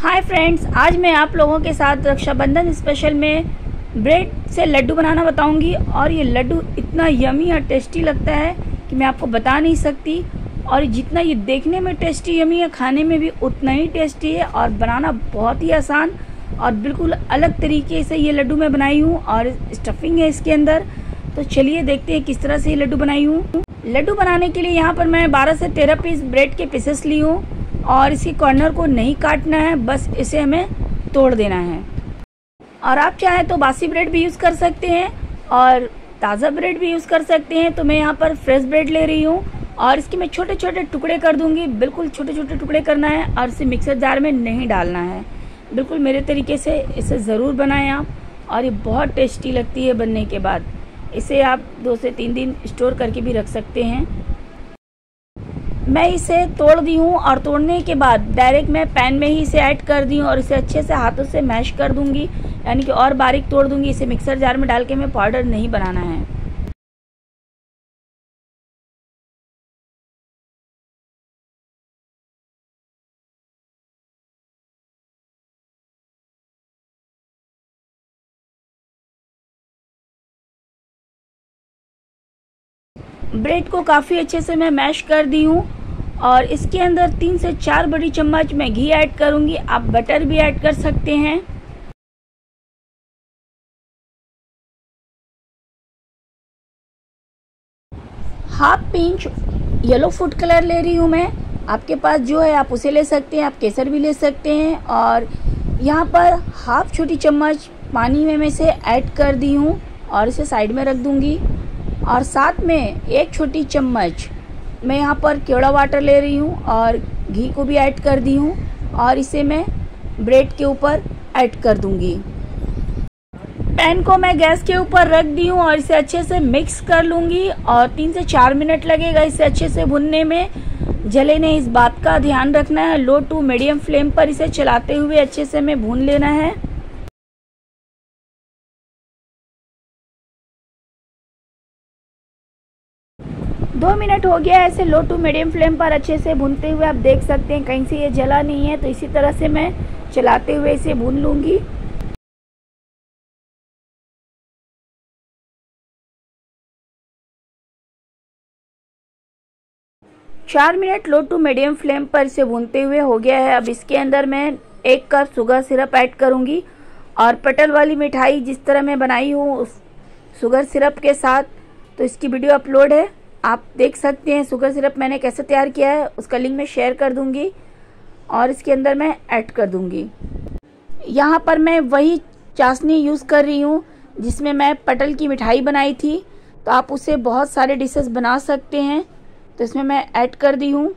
Hi friends आज मैं आप लोगों के साथ रक्षाबंधन स्पेशल में ब्रेड से लड्डू बनाना बताऊँगी और ये लड्डू इतना यमी और टेस्टी लगता है कि मैं आपको बता नहीं सकती। और जितना ये देखने में टेस्टी यमी है, खाने में भी उतना ही टेस्टी है और बनाना बहुत ही आसान और बिल्कुल अलग तरीके से ये लड्डू मैं बनाई हूँ और स्टफिंग है इसके अंदर। तो चलिए देखते हैं किस तरह से ये लड्डू बनाई हूँ। लड्डू बनाने के लिए यहाँ पर मैं 12 से 13 पीस ब्रेड के पीसेस ली हूँ। और इसके कॉर्नर को नहीं काटना है, बस इसे हमें तोड़ देना है। और आप चाहें तो बासी ब्रेड भी यूज़ कर सकते हैं और ताज़ा ब्रेड भी यूज़ कर सकते हैं। तो मैं यहाँ पर फ्रेश ब्रेड ले रही हूँ और इसके मैं छोटे छोटे टुकड़े कर दूँगी। बिल्कुल छोटे छोटे टुकड़े करना है और इसे मिक्सर जार में नहीं डालना है। बिल्कुल मेरे तरीके से इसे ज़रूर बनाएँ आप और ये बहुत टेस्टी लगती है बनने के बाद। इसे आप दो से तीन दिन स्टोर करके भी रख सकते हैं। मैं इसे तोड़ दी हूँ और तोड़ने के बाद डायरेक्ट मैं पैन में ही इसे ऐड कर दी हूँ और इसे अच्छे से हाथों से मैश कर दूँगी। यानी कि और बारीक तोड़ दूँगी। इसे मिक्सर जार में डाल के मैं पाउडर नहीं बनाना है। ब्रेड को काफ़ी अच्छे से मैं मैश कर दी हूँ। और इसके अंदर तीन से चार बड़ी चम्मच मैं घी ऐड करूँगी। आप बटर भी ऐड कर सकते हैं। Half pinch yellow food colour ले रही हूँ मैं। आपके पास जो है, आप उसे ले सकते हैं, आप केसर भी ले सकते हैं। और यहाँ पर हाफ़ छोटी चम्मच पानी में मैं इसे ऐड कर दी हूँ और इसे साइड में रख दूँगी। और साथ में एक छोटी चम्मच मैं यहाँ पर केवड़ा वाटर ले रही हूँ और घी को भी ऐड कर दी हूँ और इसे मैं ब्रेड के ऊपर ऐड कर दूँगी। पैन को मैं गैस के ऊपर रख दी हूँ और इसे अच्छे से मिक्स कर लूँगी और तीन से चार मिनट लगेगा इसे अच्छे से भुनने में। जले ने इस बात का ध्यान रखना है लो टू मीडियम फ्लेम पर इसे चलाते हुए अच्छे से मैं भून लेना है। मिनट हो गया ऐसे लो टू मीडियम फ्लेम पर अच्छे से भूनते हुए आप देख सकते हैं, कहीं से ये जला नहीं है तो इसी तरह से मैं चलाते हुए इसे भून लूँगी। चार minute low to medium flame पर इसे भूनते हुए हो गया है, अब इसके अंदर मैं एक कप शुगर सिरप ऐड करूँगी, और पटल वाली मिठाई जिस तरह मैं बनाई हूँ, उस शुगर सिरप के साथ तो इसकी वीडियो अपलोड है। आप देख सकते हैं शुगर सिरप मैंने कैसे तैयार किया है, उसका लिंक मैं शेयर कर दूँगी और इसके अंदर मैं ऐड कर दूँगी। यहाँ पर मैं वही चाशनी यूज़ कर रही हूँ, जिसमें मैं पटल की मिठाई बनाई थी। तो आप उसे बहुत सारे डिशेस बना सकते हैं। तो इसमें मैं ऐड कर दी हूँ।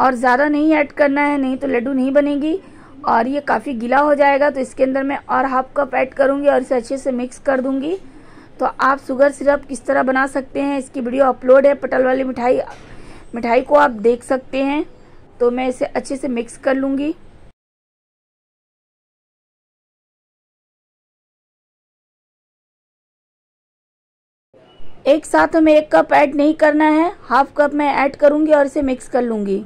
और ज़्यादा नहीं ऐड करना है, नहीं तो लड्डू नहीं बनेगी। और ये काफ़ी गीला हो जाएगा तो इसके अंदर मैं और हाफ़ कप ऐड करूँगी और इसे अच्छे से मिक्स कर दूँगी। तो आप शुगर सिरप किस तरह बना सकते हैं? इसकी वीडियो अपलोड है। पटल वाली मिठाई मिठाई को आप देख सकते हैं। तो मैं इसे अच्छे से मिक्स कर लूँगी। एक साथ हमें एक कप ऐड नहीं करना है। हाफ़ कप मैं ऐड करूँगी और इसे मिक्स कर लूँगी।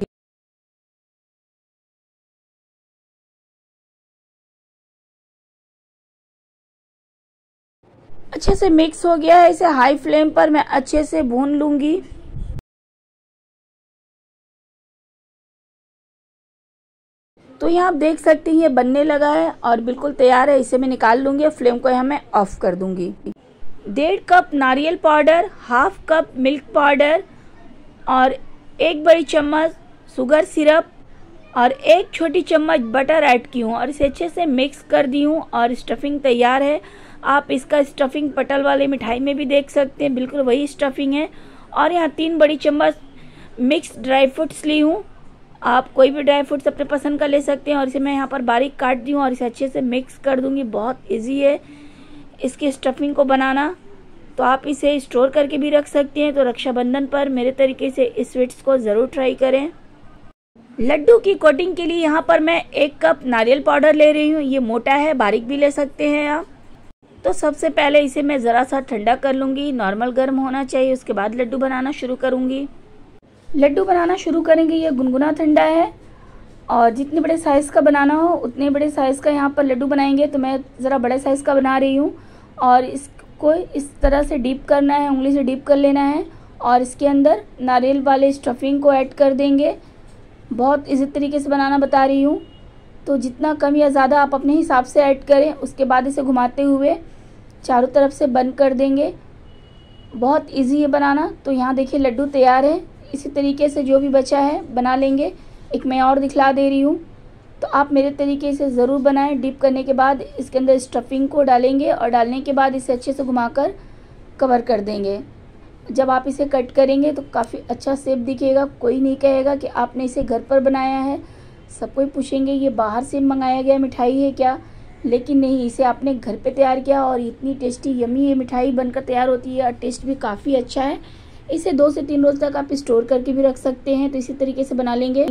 अच्छे से मिक्स हो गया है, इसे हाई फ्लेम पर मैं अच्छे से भून लूँगी। तो यहाँ आप देख सकते हैं, ये बनने लगा है और बिल्कुल तैयार है, इसे मैं निकाल लूँगी फ्लेम को यहाँ मैं ऑफ़ कर दूँगी। डेढ़ कप नारियल powder half cup milk powder और एक बड़ी चम्मच शुगर सिरप और एक छोटी चम्मच बटर ऐड की हूँ और इसे अच्छे से मिक्स कर दी हूँ और स्टफिंग तैयार है। आप इसका स्टफिंग पटल वाले मिठाई में भी देख सकते हैं, बिल्कुल वही स्टफिंग है। और यहाँ तीन बड़ी चम्मच मिक्स ड्राई फ्रूट्स ली हूँ। आप कोई भी ड्राई फ्रूट्स अपने पसंद का ले सकते हैं और इसे मैं यहाँ पर बारीक काट दी हूँ और इसे अच्छे से मिक्स कर दूँगी। बहुत ईजी है इसके स्टफिंग को बनाना। तो आप इसे स्टोर करके भी रख सकते हैं। तो रक्षाबंधन पर मेरे तरीके से इस स्वीट्स को ज़रूर ट्राई करें। लड्डू की कोटिंग के लिए यहाँ पर मैं एक कप नारियल पाउडर ले रही हूँ। ये मोटा है, बारीक भी ले सकते हैं आप। तो सबसे पहले इसे मैं ज़रा सा ठंडा कर लूँगी। नॉर्मल गर्म होना चाहिए, उसके बाद लड्डू बनाना शुरू करूँगी। लड्डू बनाना शुरू करेंगे, ये गुनगुना ठंडा है। और जितने बड़े साइज़ का बनाना हो, उतने बड़े साइज़ का यहाँ पर लड्डू बनाएँगे। तो मैं ज़रा बड़े साइज़ का बना रही हूँ। और इसको इस तरह से डीप करना है, उंगली से डीप कर लेना है। और इसके अंदर नारियल वाले स्टफिंग को ऐड कर देंगे। बहुत इसी तरीके से बनाना बता रही हूँ। तो जितना कम या ज़्यादा आप अपने हिसाब से ऐड करें, उसके बाद इसे घुमाते हुए चारों तरफ़ से बंद कर देंगे। बहुत इजी है बनाना। तो यहाँ देखिए लड्डू तैयार है। इसी तरीके से जो भी बचा है बना लेंगे। एक मैं और दिखला दे रही हूँ। तो आप मेरे तरीके से ज़रूर बनाएँ। डिप करने के बाद इसके अंदर स्टफिंग को डालेंगे और डालने के बाद इसे अच्छे से घुमाकर कवर कर देंगे। जब आप इसे कट करेंगे तो काफ़ी अच्छा सेप दिखेगा। कोई नहीं कहेगा कि आपने इसे घर पर बनाया है। सब कोई पूछेंगे, ये बाहर से मंगाया गया मिठाई है क्या? लेकिन नहीं, इसे आपने घर पे तैयार किया और इतनी टेस्टी यमी ये मिठाई बनकर तैयार होती है। और टेस्ट भी काफ़ी अच्छा है। इसे दो से तीन रोज़ तक आप स्टोर करके भी रख सकते हैं। तो इसी तरीके से बना लेंगे।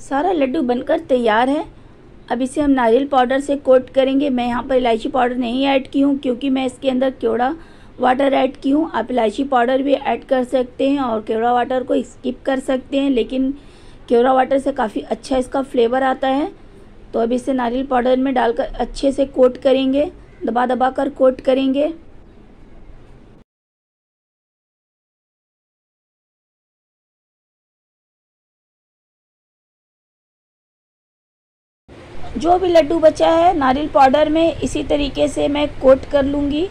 सारा लड्डू बनकर तैयार है। अब इसे हम नारियल पाउडर से कोट करेंगे। मैं यहाँ पर इलायची पाउडर नहीं ऐड की हूँ, क्योंकि मैं इसके अंदर केवड़ा वाटर ऐड की हूँ। आप इलायची पाउडर भी ऐड कर सकते हैं और केवड़ा वाटर को स्किप कर सकते हैं, लेकिन केवड़ा वाटर से काफ़ी अच्छा इसका फ्लेवर आता है। तो अब इसे नारियल पाउडर में डालकर अच्छे से कोट करेंगे दबा दबा कर कोट करेंगे। जो भी लड्डू बचा है, नारियल पाउडर में इसी तरीके से मैं कोट कर लूँगी।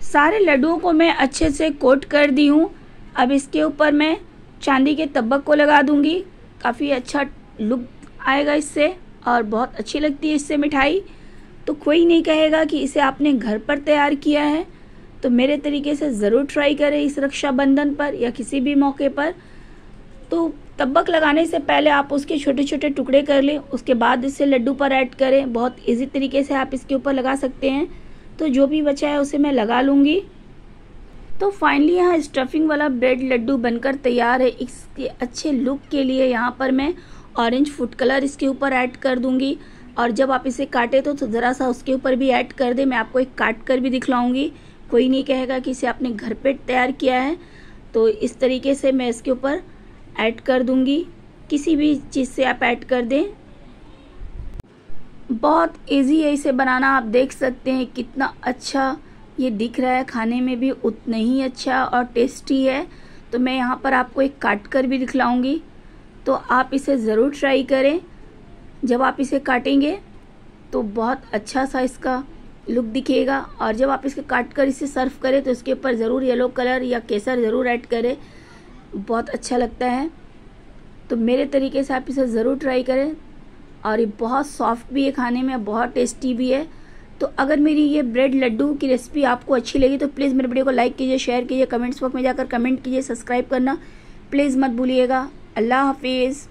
सारे लड्डुओं को मैं अच्छे से कोट कर दी हूँ। अब इसके ऊपर मैं चांदी के तब्बक को लगा दूँगी। काफ़ी अच्छा लुक आएगा इससे। और बहुत अच्छी लगती है इससे मिठाई। तो कोई नहीं कहेगा कि इसे आपने घर पर तैयार किया है। तो मेरे तरीके से ज़रूर ट्राई करें इस रक्षाबंधन पर या किसी भी मौके पर। तो तब्बक लगाने से पहले आप उसके छोटे छोटे टुकड़े कर लें। उसके बाद इसे लड्डू पर ऐड करें। बहुत इजी तरीके से आप इसके ऊपर लगा सकते हैं। तो जो भी बचा है उसे मैं लगा लूँगी। तो फाइनली यहाँ स्टफिंग वाला ब्रेड लड्डू बनकर तैयार है। इसके अच्छे लुक के लिए यहाँ पर मैं ऑरेंज फ़ूड कलर इसके ऊपर ऐड कर दूँगी। और जब आप इसे काटे तो, तो ज़रा सा उसके ऊपर भी ऐड कर दे मैं आपको एक काट कर भी दिखलाऊँगी। कोई नहीं कहेगा कि इसे आपने घर पे तैयार किया है। तो इस तरीके से मैं इसके ऊपर ऐड कर दूँगी। किसी भी चीज़ से आप ऐड कर दें। बहुत इजी है इसे बनाना। आप देख सकते हैं कितना अच्छा ये दिख रहा है। खाने में भी उतना ही अच्छा और टेस्टी है। तो मैं यहाँ पर आपको एक काट कर भी दिखलाऊँगी। तो आप इसे ज़रूर ट्राई करें। जब आप इसे काटेंगे तो बहुत अच्छा सा इसका लुक दिखेगा। और जब आप इसे काट कर इसे सर्व करें तो इसके ऊपर ज़रूर येलो कलर या केसर ज़रूर ऐड करें। बहुत अच्छा लगता है। तो मेरे तरीके से आप इसे ज़रूर ट्राई करें। और ये बहुत सॉफ्ट भी है खाने में, बहुत टेस्टी भी है। तो अगर मेरी ये ब्रेड लड्डू की रेसिपी आपको अच्छी लगी तो प्लीज़ मेरे वीडियो को लाइक कीजिए शेयर कीजिए कमेंट्स बॉक्स में जाकर कमेंट कीजिए सब्सक्राइब करना। प्लीज़ मत भूलिएगा। Love Hafiz.